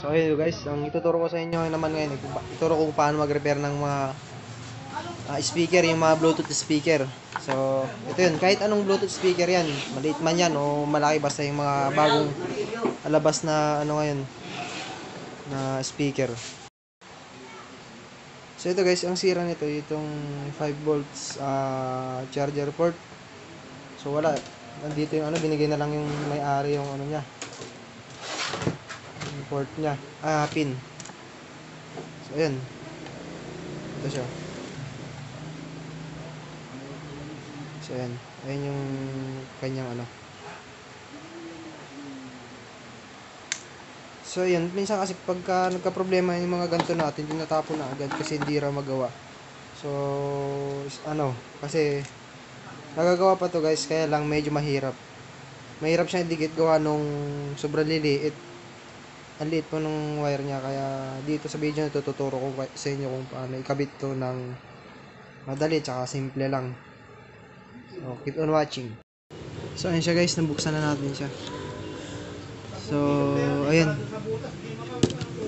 So ayun guys, ang ituturo ko sa inyo naman ngayon, ituturo ko paano mag-repair ng mga ah, speaker, yung mga Bluetooth speaker. So, ito yun, kahit anong Bluetooth speaker yan, maliit man yan o malaki basta yung mga bagong alabas na ano ngayon na speaker. So ito guys, ang sira nito itong 5 volts ah, charger port. So wala, nandito yung ano, binigay na lang yung may-ari yung ano niya. Port niya, ah pin. So ayan. Ito siya. So ayan, ayan yung kanyang ano. So yun, minsan kasi pagka nagka-problema yung mga ganito natin, tinatapon na agad kasi hindi raw magawa. So, ano, kasi nagagawa pa to guys, kaya lang medyo mahirap. Mahirap siya idikit gawa nung sobrang liliit. Ang liit po nung wire niya, kaya dito sa video na to, tuturo ko sa inyo kung paano ikabit to ng madali, tsaka simple lang. So, keep on watching. So, ayun siya guys, nabuksan na natin siya. So, ayan.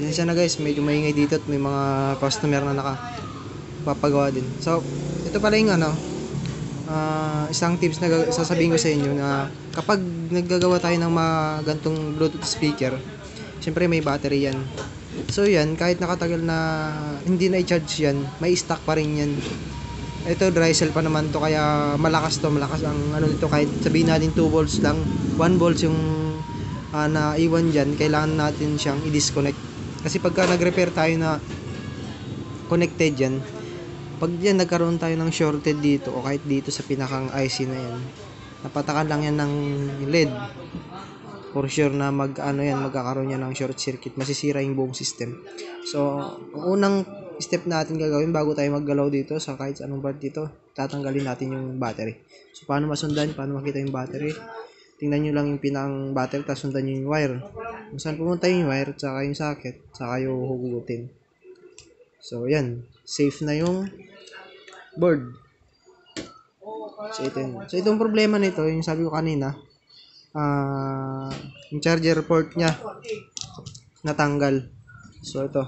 Yan siya na guys, medyo maingay dito at may mga customer na naka papagawa din. So, ito pala yung ano, ah, isang tips na sasabihin ko sa inyo na kapag naggagawa tayo ng mga gantong Bluetooth speaker, syempre may battery yan. So yan, kahit nakatagal na hindi na i-charge yan, may stock pa rin yan. Ito dry cell pa naman to kaya malakas to, malakas ang ano nito kahit sabihin natin 2 volts lang, 1 volts yung ah, na iwan dyan, kailangan natin siyang i-disconnect. Kasi pagka nag-repair tayo na connected yan, pag yan nagkaroon tayo ng shorted dito o kahit dito sa pinakang IC na yan, napatakan lang yan ng LED. For sure na mag ano yan, magkakaroon yan ng short circuit, masisira yung buong system. So, ang unang step natin gagawin bago tayo maggalaw dito sa kahit anong part dito, tatanggalin natin yung battery. So, paano masundan, paano makita yung battery? tingnan nyo lang yung pinang battery tapos sundan nyo yung wire kung saan pumunta yung wire tsaka yung socket tsaka yung hugutin so yan safe na yung board so ito yun. so itong problema nito yung sabi ko kanina ah yung charger port nya natanggal so ito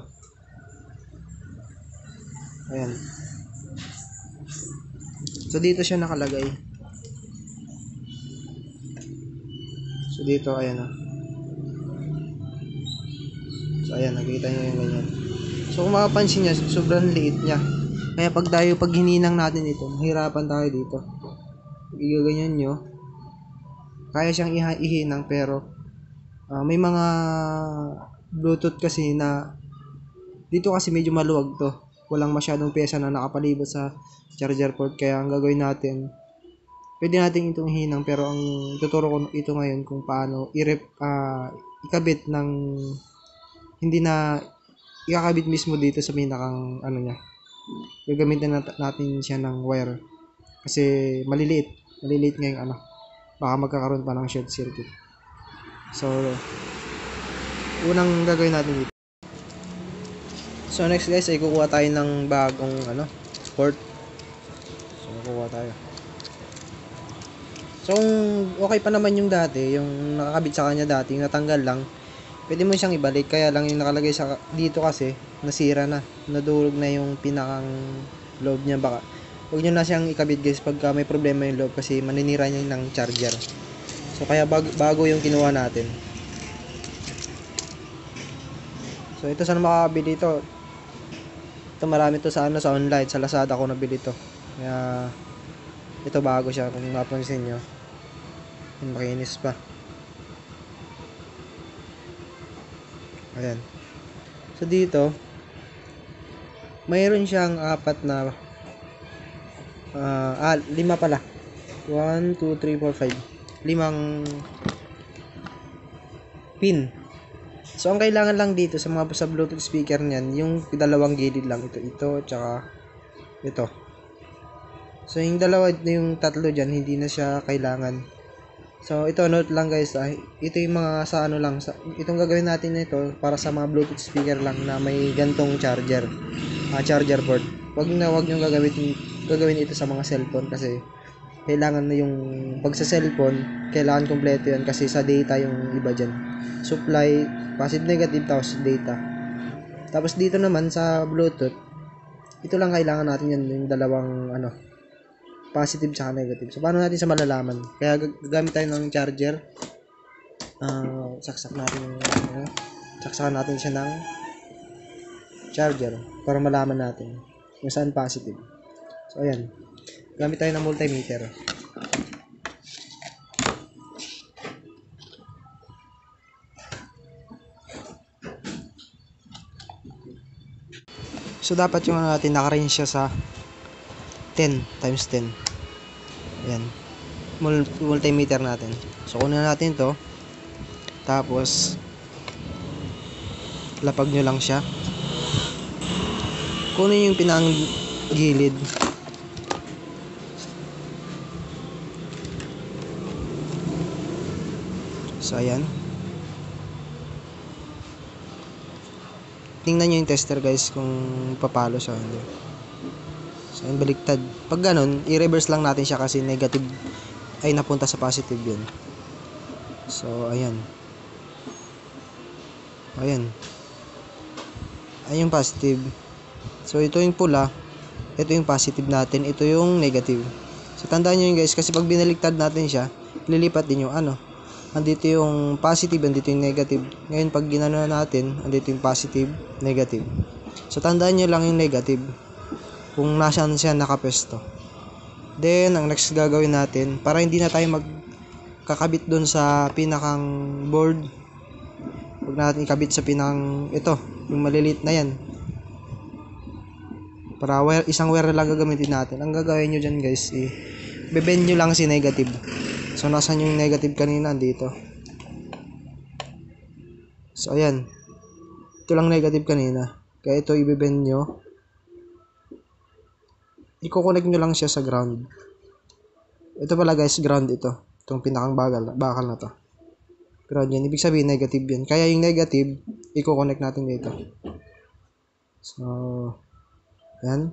ayan so dito siya nakalagay So dito ayan ah. So ayan nakikita niyo yung ganyan. So kung makapansin niya sobrang liit niya. Kaya pag tayo pag hininang natin ito, mahirapan tayo dito. Igaganyan nyo, kaya siyang ihinang pero ah, may mga Bluetooth kasi na dito kasi medyo maluwag to. Walang masyadong pyesa na nakapalibot sa charger port. Kaya ang gagawin natin pwede natin itong hinang pero ang tuturo ko ito ngayon kung paano i-rep, ah, ikabit ng hindi na ikakabit mismo dito sa pinakang ano niya gagamitin nat- natin siya ng wire. Kasi maliliit maliliit ngayong ano baka magkakaroon pa ng short circuit so unang gagawin natin dito so next guys ay kukuha tayo ng bagong ano port so kukuha tayo So, okay pa naman yung dati, yung nakakabit sa kanya dati, yung natanggal lang, pwede mo siyang ibalik. Kaya lang yung nakalagay sa dito kasi, nasira na. Nadurog na yung pinakang loob niya. Baka, huwag nyo na siyang ikabit guys pagka may problema yung loob kasi maninira niya ng charger. So, kaya bag, bago yung kinuha natin. So, ito saan makakabili ito? Ito marami to sa ano sa online, sa Lazada ko nabili to. Kaya ito bago siya kung napansin nyo. Yung makinis pa. Ayan. So dito, mayroon siyang apat na ah, ah, lima pala. 1, 2, 3, 4, 5. Limang pin. So, ang kailangan lang dito sa mga sa Bluetooth speaker niyan, yung dalawang gilid lang ito, ito, tsaka ito. So, yung dalawa, yung tatlo dyan, hindi na siya kailangan. So, ito, note lang guys, ah, ito yung mga sa ano lang, sa, itong gagawin natin nito para sa mga Bluetooth speaker lang na may gantong charger, ah, charger port. Wag na, wag nyo gagawin, gagawin ito sa mga cellphone kasi kailangan na yung, pag sa cellphone, kailangan kompleto yan kasi sa data yung iba dyan. supply, positive negative, tapos data. Tapos dito naman sa Bluetooth, ito lang kailangan natin yan, yung dalawang ano, positive tsaka negative. So, paano natin sa malalaman? Kaya gag- gagamit tayo ng charger. Ah, saksak natin yung, ano, saksakan natin siya ng charger para malaman natin kung saan positive. So, ayan. Gamit tayo ng multimeter. So, dapat yung ano natin, nakarange siya sa 10 times 10. Ayan. Mul- multimeter natin. So, kunin natin to. Tapos, lapag nyo lang siya. Kunin yung pinang gilid. So, ayan. Tingnan nyo yung tester guys kung papalo siya. Hindi. So, yung baliktad. Pag ganun, i-reverse lang natin siya kasi negative ay napunta sa positive yun. So, ayan. Ayan. Ayan yung positive. So, ito yung pula. Ito yung positive natin. Ito yung negative. So, tandaan nyo yun guys. Kasi pag binaliktad natin siya, lilipat din yung ano. Andito yung positive, andito yung negative. Ngayon, pag ginano na natin, andito yung positive, negative. So, tandaan nyo lang yung negative. Kung nasaan siya nakapesto. Then, ang next gagawin natin, para hindi na tayo magkakabit dun sa pinakang board, huwag natin ikabit sa pinakang, ito, yung maliliit na yan. Para wire, isang wire lang gagamitin natin. Ang gagawin nyo dyan guys, eh, bebend nyo lang si negative. So, nasan yung negative kanina? Dito. So, ayan. Ito lang negative kanina. Kaya ito ibebend nyo. Iko-connect nyo lang siya sa ground. Ito pala guys, ground ito. Itong pinakang bakal, bakal na to. Ground yan. Ibig sabihin, negative yan. Kaya yung negative, iko-connect natin dito. So, ayan.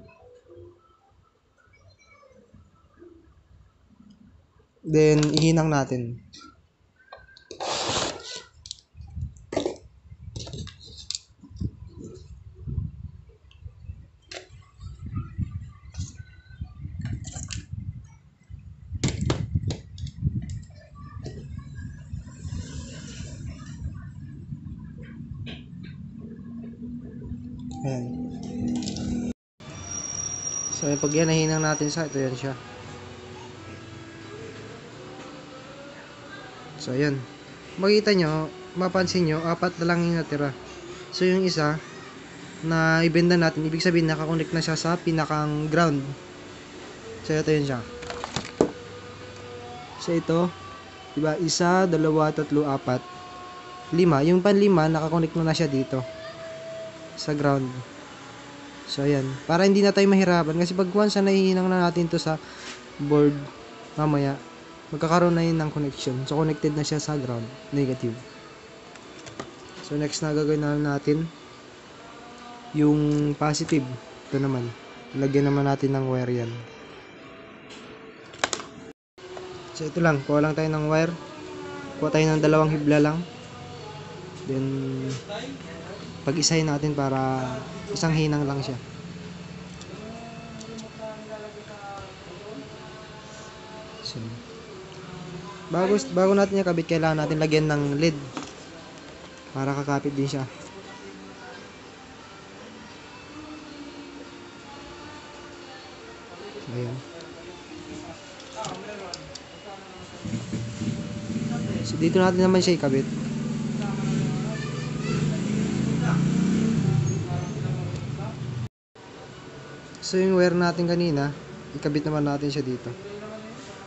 Then, ihinang natin. Ayan. So, pag yan nahinang natin sa, ito yan siya. So, ayan. Makita nyo, mapansin nyo, apat na lang yung natira. So, yung isa, na ibenda natin, ibig sabihin, nakakonect na siya sa pinakang ground. So, ito yun siya. So, ito, diba, isa, dalawa, tatlo, apat, lima. Yung panlima, nakakonect na na siya dito. Sa ground. So, ayan. Para hindi na tayo mahirapan. Kasi pag once na nahihinang na natin to sa board, mamaya, magkakaroon na yun ng connection. So, connected na siya sa ground. Negative. So, next na gagawin na natin, yung positive. Ito naman. Lagyan naman natin ng wire yan. So, ito lang. Kuha lang tayo ng wire. Kuha tayo ng dalawang hibla lang. Then, pag-isahin natin para isang hinang lang siya. So, bago, bago natin yung kabit, kailangan natin lagyan ng lid para kakapit din siya. Ayan. So, dito natin naman siya ikabit. So, yung wire natin kanina, ikabit naman natin siya dito.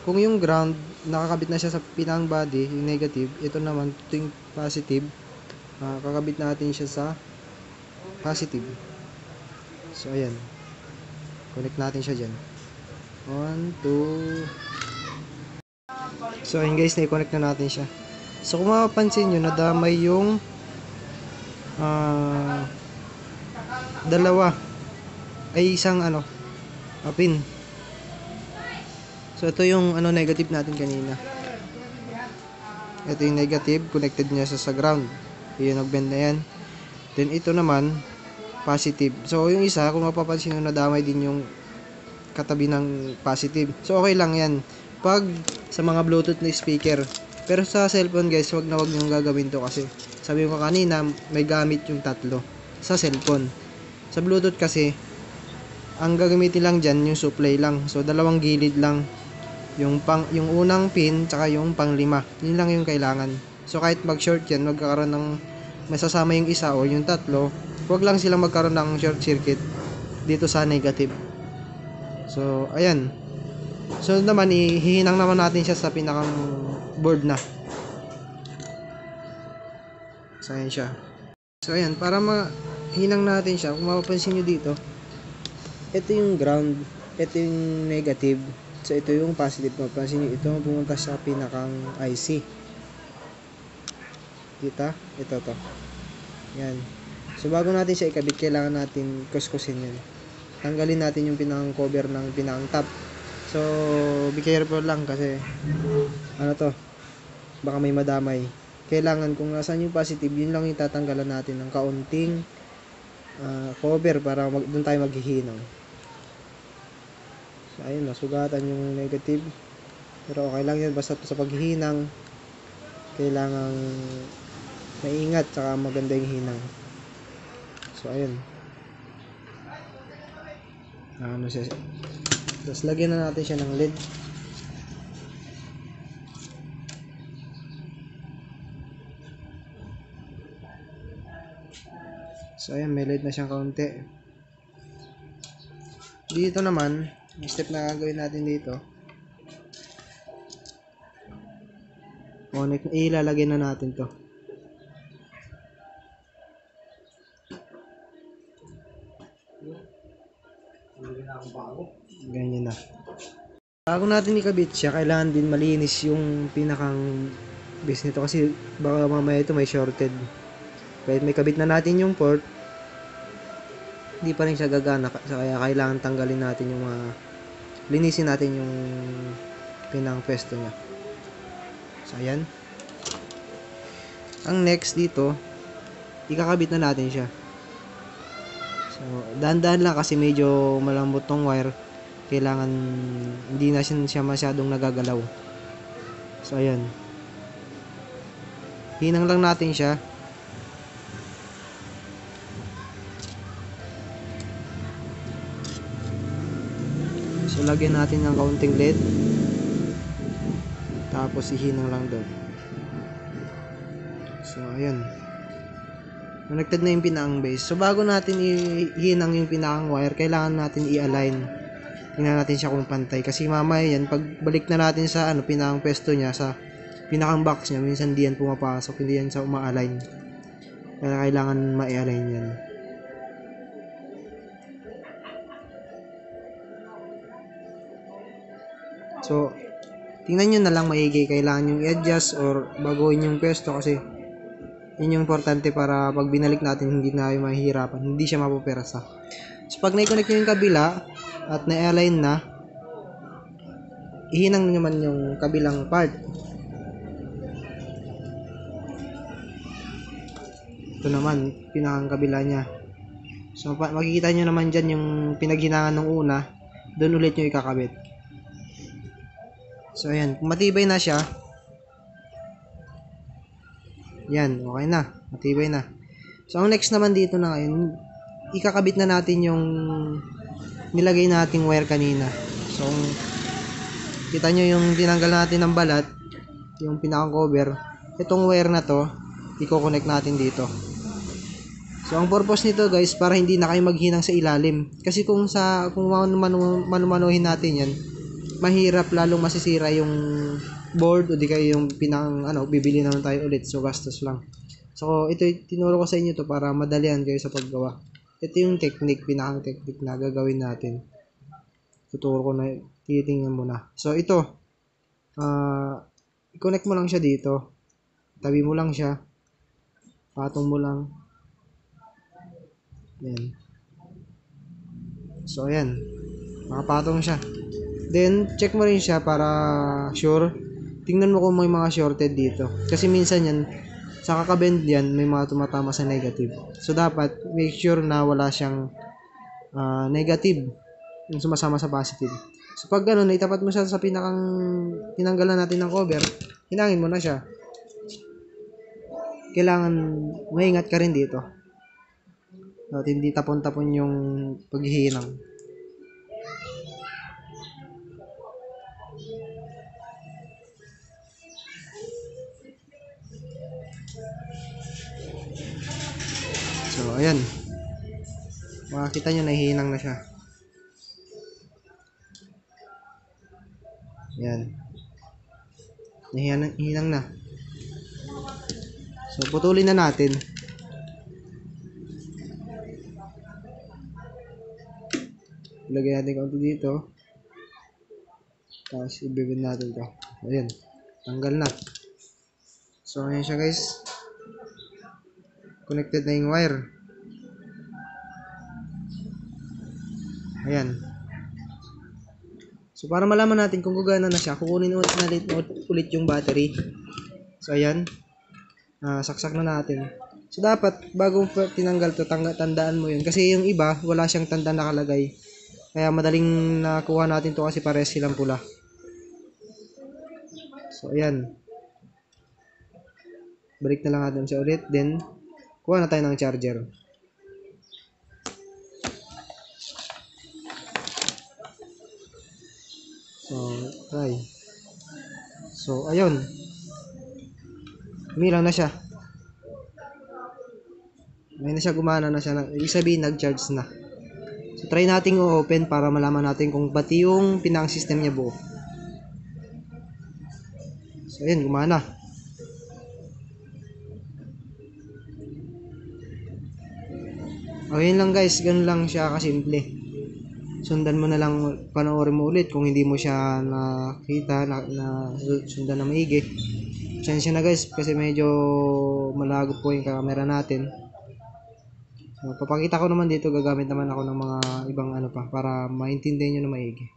Kung yung ground, nakakabit na siya sa pinang body, yung negative, ito naman, ito yung positive, ah, kakabit natin siya sa positive. So, ayan. Connect natin siya dyan. 1, 2, So, ayun guys, na-connect na natin siya. So, kung mapapansin nyo, nadamay yung ah, dalawa ay isang ano ah, pin. So, ito yung ano negative natin kanina. ito yung negative, connected niya sa, sa ground. Yun, nag-bend na yan. Then, ito naman, positive. So, yung isa, kung mapapansin nyo, nadamay din yung katabi ng positive. So, okay lang yan. Pag sa mga Bluetooth na speaker. Pero sa cellphone, guys, wag na wag nyo gagawin to kasi sabi ko kanina, may gamit yung tatlo sa cellphone. Sa Bluetooth kasi, ang gagamitin lang dyan, yung supply lang. So, dalawang gilid lang. Yung, pang, yung unang pin, tsaka yung panglima. Yun lang yung kailangan. So, kahit mag-short yan, magkakaroon ng masasama yung isa o yung tatlo, huwag lang silang magkaroon ng short circuit dito sa negative. So, ayan. So, naman, ihihinang naman natin siya sa pinakang board na. So, ayan siya. So, ayan. Para mahinang natin siya, kung mapapansin nyo dito, ito yung ground, ito yung negative, so ito yung positive. Mapapansin nyo, ito pumunta sa pinakang IC. Kita? Ito to. Yan. So, bago natin siya ikabit, kailangan natin kuskusin yan. Tanggalin natin yung pinakang cover ng pinakang top. So, be careful lang kasi, ano to, baka may madamay. Kailangan kung nasan yung positive, yun lang yung tatanggalan natin ng kaunting ah, cover para mag, doon tayo maghihinang. So, ayun, nasugatan yung negative. Pero okay lang yan, basta sa paghihinang, kailangang maingat, saka maganda yung hinang. So, ayun. Ano siya. Tapos, lagyan na natin siya ng lid. So, ayan, may lid na siyang kaunti. Dito naman, yung step na gagawin natin dito, connect, ilalagay na natin to. Ganyan na. Bago natin ikabit siya, kailangan din malinis yung pinakang base nito kasi baka mamaya ito may shorted. Kahit may kabit na natin yung port, hindi pa rin siya gagana so, kaya kailangan tanggalin natin yung mga linisin natin yung pinang pwesto niya. So ayan. Ang next dito, ikakabit na natin siya. So, dahan-dahan lang kasi medyo malambot tong wire. Kailangan hindi na siya masyadong nagagalaw. So, ayan. Hinang lang natin siya. So, lagyan natin ng kaunting lead. Tapos, ihinang lang doon. So, ayan. Connected na yung pinakang base. So, bago natin ihinang yung pinakang wire, kailangan natin i-align. Tingnan natin siya kung pantay. Kasi mamaya yan, pag balik na natin sa ano, pinakang pwesto niya, sa pinakang box niya, minsan di yan pumapasok, hindi yan sa uma-align. Kaya kailangan ma-align yan. So, tingnan nyo na lang maigi. Kailangan yung i-adjust or baguhin yung pwesto kasi yun yung importante para pag binalik natin hindi na yung mahihirapan. Hindi siya mapuperasa. So, pag na-connect nyo yung kabila at na-align na, ihinang naman yung kabilang part. Ito naman, pinakang kabila niya. So, makikita nyo naman dyan yung pinaghinangan ng una, doon ulit nyo ikakabit. So, ayan. Kung matibay na siya, yan, okay na. Matibay na. So, ang next naman dito na ngayon, ikakabit na natin yung nilagay nating wire kanina. So, kita nyo yung tinanggal natin ng balat, yung pinakang cover. Itong wire na to, i-connect natin dito. So, ang purpose nito guys, para hindi na kayo maghinang sa ilalim. Kasi kung sa kung manu- manumanuhin natin yan, mahirap lalong masisira yung board o di kayo yung pinang ano, bibili naman tayo ulit. So, gastos lang. So, ito tinuro ko sa inyo to para madalian kayo sa paggawa. Ito yung technique, pinakang technique na gagawin natin. Tuturo ko na, titingnan mo na. So, ito, ah, i-connect mo lang siya dito. Tabi mo lang siya. Patong mo lang. Yan. So, ayan. Nakapatong siya. Then, check mo rin siya para sure tingnan mo kung may mga shorted dito. Kasi minsan yan, sa kakabend yan, may mga tumatama sa negative. So, dapat make sure na wala siyang ah, negative yung sumasama sa positive. So, pag ano, naitapat mo siya sa pinakang tinanggalan natin ng cover, hinangin mo na siya. Kailangan maingat ka rin dito. At hindi tapon-tapon yung paghihinang. So, ayan. Makakita nyo, nahihinang na siya. Ayan. Nahihinang hinang na. So, putulin na natin. Ilagay natin konti dito. Tapos, ibibin natin to. Ayan. Tanggal na. So, ayan siya guys. Connected na yung wire. Ayan. So, para malaman natin kung gagana na siya, kukunin ulit, na ulit, ulit yung battery. So, ayan. Ah, saksak na natin. So, dapat, bago tinanggal to, tandaan mo yun. Kasi yung iba, wala siyang tanda nakalagay. Kaya madaling nakuha natin to kasi pares silang pula. So, ayan. Balik na lang natin siya ulit. Then, kuha na tayo ng charger. So, try. So, ayun. Umilang na siya. May na siya gumana na siya. Ibig sabihin, nag-charge na. So, try nating i-open para malaman natin kung pati yung pinang system niya buo. So, ayun, gumana. O, yun lang guys. Ganun lang siya kasimple. Sundan mo na lang, panoorin mo ulit kung hindi mo siya nakita, na, na sundan na maigi. Pasensya na guys, kasi medyo malago po yung camera natin. So, papakita ko naman dito, gagamit naman ako ng mga ibang ano pa, para maintindihan nyo na maigi.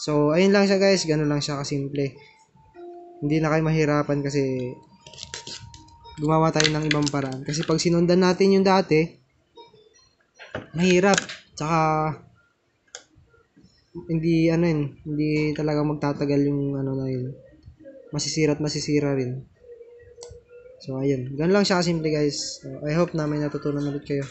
So, ayun lang siya guys, ganun lang siya kasimple. Hindi na kayo mahirapan kasi gumawa tayo ng ibang paraan. Kasi pag sinundan natin yung dati, mahirap. Tsaka, hindi ano yun, hindi talaga magtatagal yung ano na yun. Masisira at masisira rin. So, ayun. Ganun lang siya kasimple guys. So, I hope na may natutunan ulit kayo.